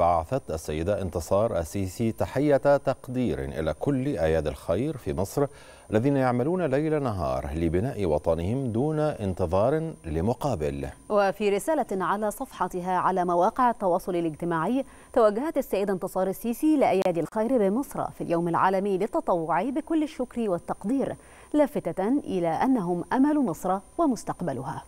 بعثت السيدة انتصار السيسي تحية تقدير إلى كل أيادي الخير في مصر الذين يعملون ليل نهار لبناء وطنهم دون انتظار لمقابل. وفي رسالة على صفحتها على مواقع التواصل الاجتماعي توجهت السيدة انتصار السيسي لأيادي الخير بمصر في اليوم العالمي للتطوع بكل الشكر والتقدير لافتة إلى أنهم أمل مصر ومستقبلها.